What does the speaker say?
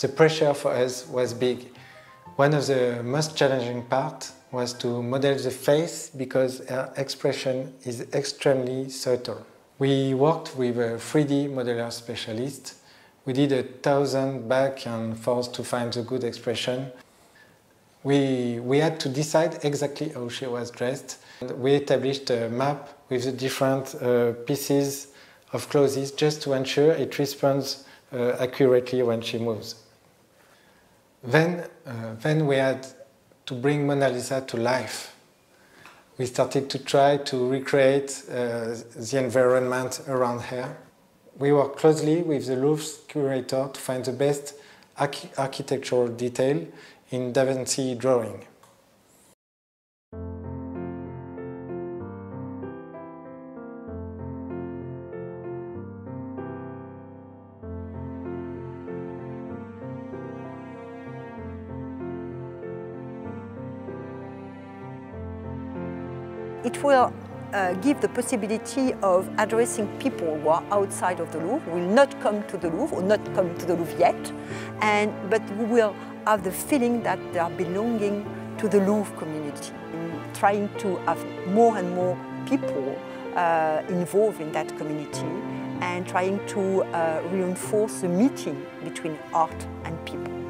The pressure for us was big. One of the most challenging parts was to model the face because her expression is extremely subtle. We worked with a 3D modeler specialist. We did a thousand back and forth to find the good expression. We, we had to decide exactly how she was dressed. We established a map with the different uh, pieces of clothes just to ensure it responds uh, accurately when she moves. Then, uh, then we had to bring Mona Lisa to life. We started to try to recreate uh, the environment around her. We worked closely with the Louvre's curator to find the best arch architectural detail in Da Vinci drawing. It will uh, give the possibility of addressing people who are outside of the Louvre, will not come to the Louvre or not come to the Louvre yet, and, but we will have the feeling that they are belonging to the Louvre community, trying to have more and more people uh, involved in that community and trying to uh, reinforce the meeting between art and people.